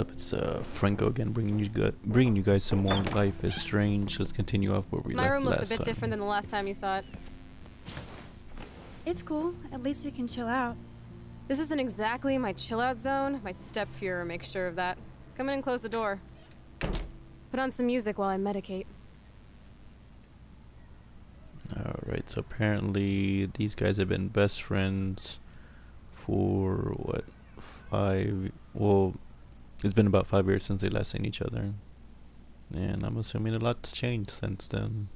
up? It's uh, Franco again, bringing you guys, bringing you guys some more Life is Strange. Let's continue off where we My left room looks a bit time. different than the last time you saw it. It's cool. At least we can chill out. This isn't exactly my chill out zone. My stepfuhrer makes sure of that. Come in and close the door. Put on some music while I medicate. Alright, so apparently these guys have been best friends for what five well it's been about five years since they last seen each other. And I'm assuming a lot's changed since then.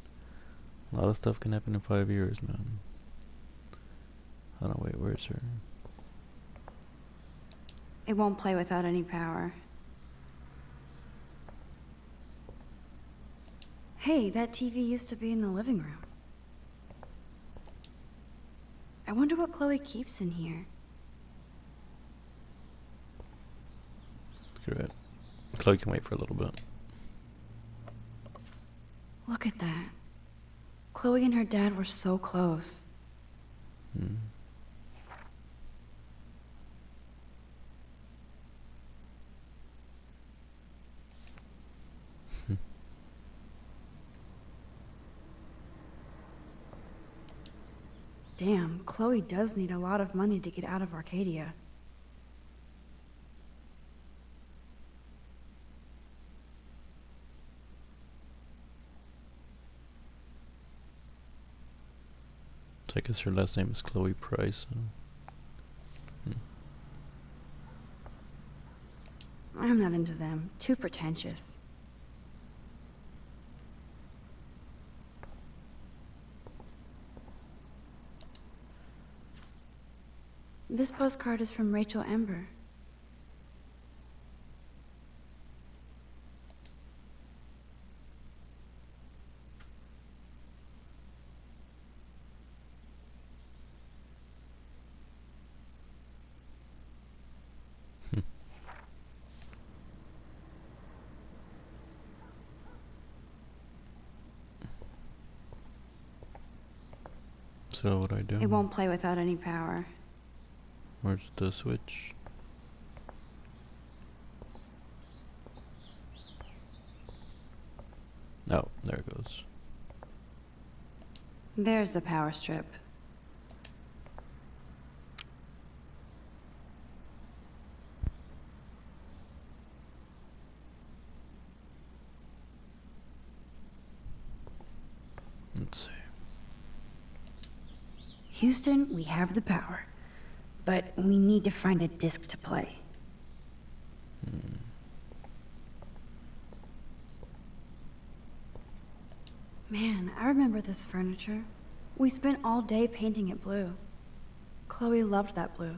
A lot of stuff can happen in five years, man. Hold on, wait, where's her? It won't play without any power. Hey, that TV used to be in the living room. I wonder what Chloe keeps in here. Screw it. Chloe can wait for a little bit. Look at that. Chloe and her dad were so close. Hmm. Damn, Chloe does need a lot of money to get out of Arcadia. So I guess her last name is Chloe Price. So. Hmm. I'm not into them. Too pretentious. This postcard is from Rachel Amber. So what do I do? It won't play without any power. Where's the switch? Oh, there it goes. There's the power strip. Let's see. Houston, we have the power. But we need to find a disc to play. Man, I remember this furniture. We spent all day painting it blue. Chloe loved that blue.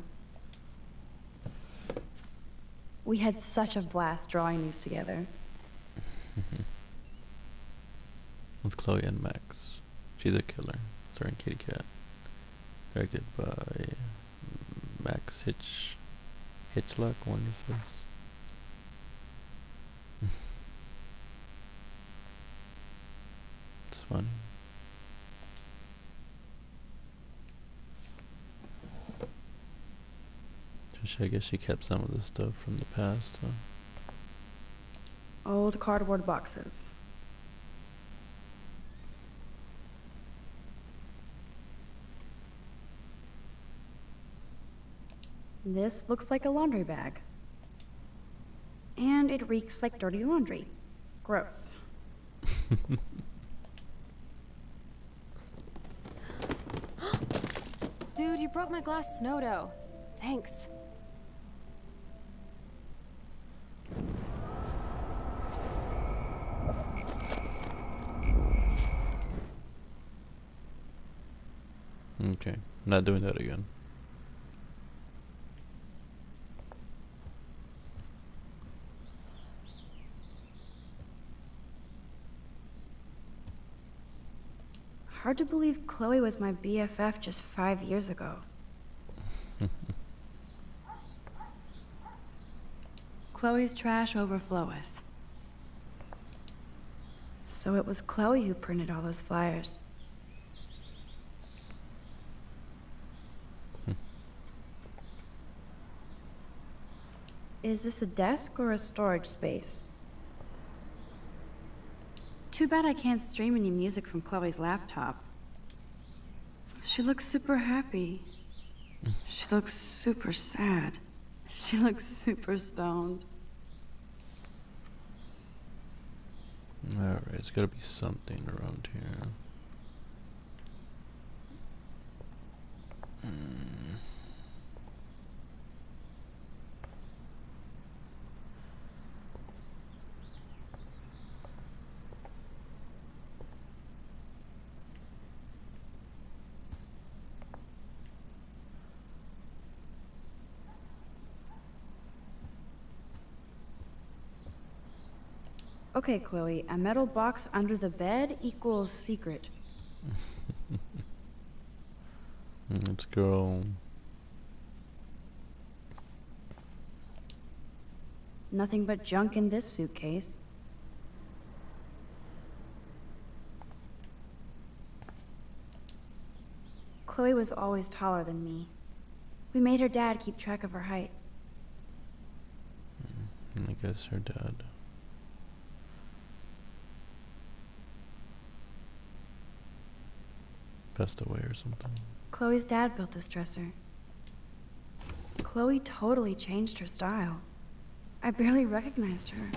We had such a blast drawing these together. It's Chloe and Max. She's a killer. Sorry, Kitty Cat. Directed by Max Hitch. Hitchlock, one is this. it's funny. I guess she kept some of the stuff from the past. Huh? Old cardboard boxes. This looks like a laundry bag. And it reeks like dirty laundry. Gross. Dude, you broke my glass snow dough. Thanks. Okay, not doing that again. Hard to believe Chloe was my BFF just five years ago. Chloe's trash overfloweth. So it was Chloe who printed all those flyers. Is this a desk or a storage space? Too bad I can't stream any music from Chloe's laptop. She looks super happy. She looks super sad. She looks super stoned. Alright, it's gotta be something around here. Okay, Chloe, a metal box under the bed equals secret. Let's go. Nothing but junk in this suitcase. Chloe was always taller than me. We made her dad keep track of her height. Hmm, I guess her dad. Passed away or something. Chloe's dad built this dresser. Chloe totally changed her style. I barely recognized her.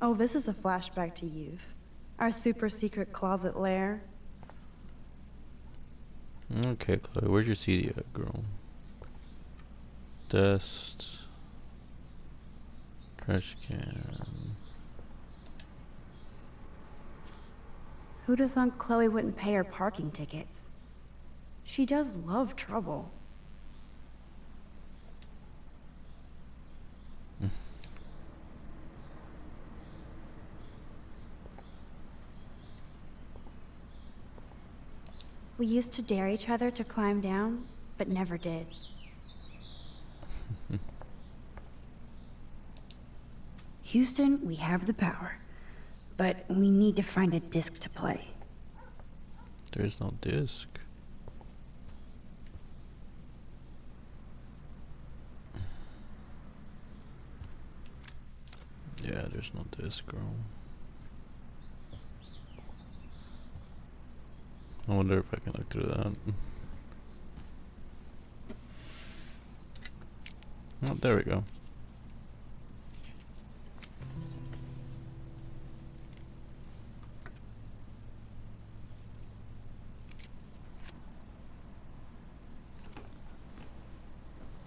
Oh, this is a flashback to youth. Our super secret closet lair. Okay, Chloe, where's your CD at, girl? Dust. Trash can. Who'd have thunk Chloe wouldn't pay her parking tickets? She does love trouble. We used to dare each other to climb down, but never did. Houston, we have the power. But we need to find a disc to play. There's no disc. Yeah, there's no disc, girl. I wonder if I can look through that. Oh, there we go.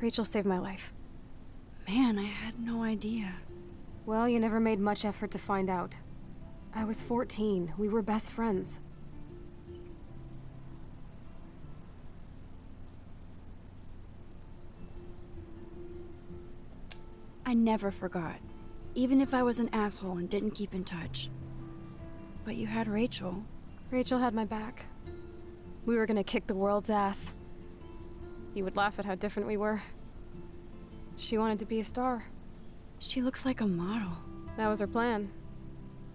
Rachel saved my life. Man, I had no idea. Well, you never made much effort to find out. I was 14. We were best friends. I never forgot. Even if I was an asshole and didn't keep in touch. But you had Rachel. Rachel had my back. We were gonna kick the world's ass. You would laugh at how different we were. She wanted to be a star. She looks like a model. That was her plan.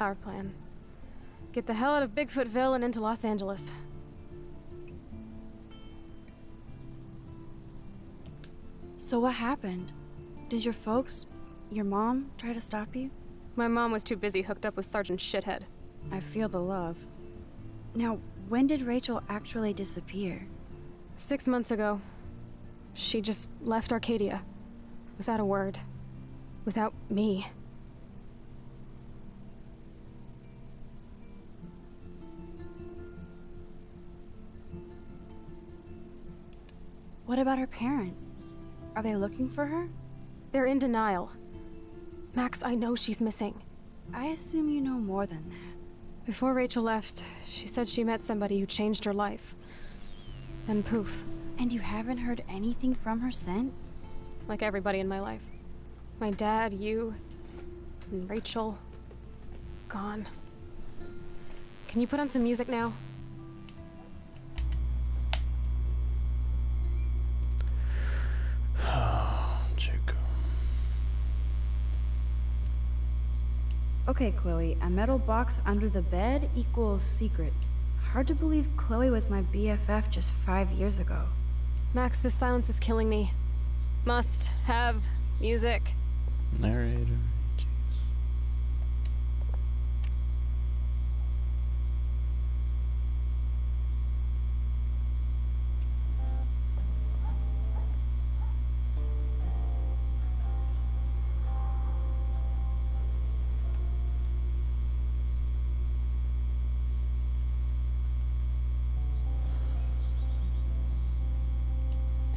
Our plan. Get the hell out of Bigfootville and into Los Angeles. So what happened? Did your folks, your mom, try to stop you? My mom was too busy hooked up with Sergeant Shithead. I feel the love. Now, when did Rachel actually disappear? Six months ago. She just left Arcadia. Without a word. Without me. What about her parents? Are they looking for her? They're in denial. Max, I know she's missing. I assume you know more than that. Before Rachel left, she said she met somebody who changed her life. And poof, And you haven't heard anything from her since? like everybody in my life. My dad, you, and Rachel. Gone. Can you put on some music now? Chico. Okay, Chloe, a metal box under the bed equals secret. Hard to believe Chloe was my BFF just five years ago. Max, this silence is killing me. Must have music. Narrator.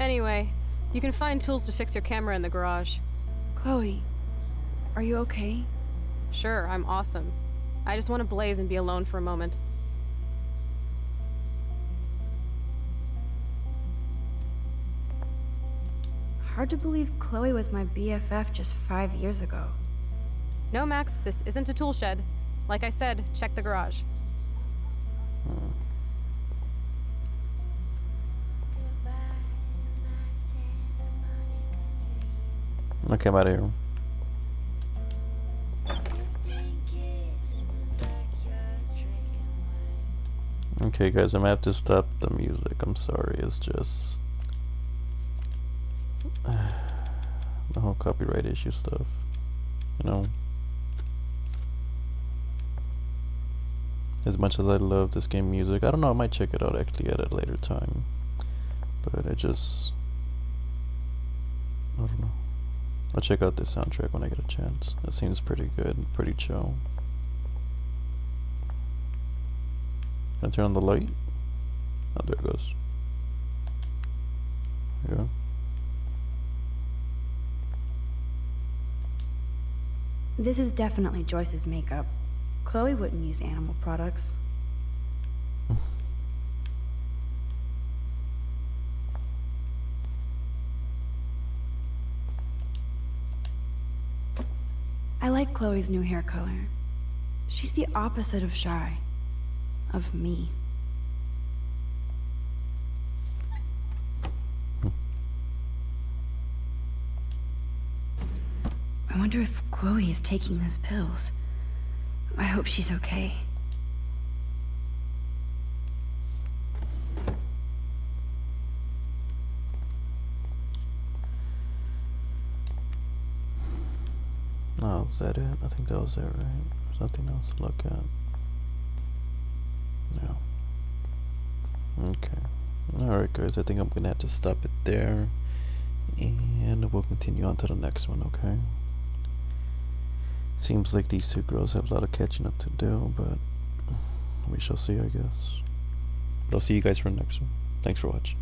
Anyway, you can find tools to fix your camera in the garage. Chloe, are you okay? Sure, I'm awesome. I just want to blaze and be alone for a moment. Hard to believe Chloe was my BFF just five years ago. No, Max, this isn't a tool shed. Like I said, check the garage. Okay, I'm out of here. Okay, guys, I'm gonna have to stop the music. I'm sorry. It's just the whole copyright issue stuff. You know, as much as I love this game music, I don't know. I might check it out actually at a later time, but I just I don't know. I'll check out this soundtrack when I get a chance. It seems pretty good, pretty chill. Can I turn on the light? Oh, there it goes. Yeah. This is definitely Joyce's makeup. Chloe wouldn't use animal products. Chloe's new hair color. She's the opposite of shy. Of me. I wonder if Chloe is taking those pills. I hope she's okay. Oh, is that it? I think that was it, right? There's nothing else to look at. No. Okay. Alright, guys, I think I'm gonna have to stop it there. And we'll continue on to the next one, okay? Seems like these two girls have a lot of catching up to do, but we shall see, I guess. But I'll see you guys for the next one. Thanks for watching.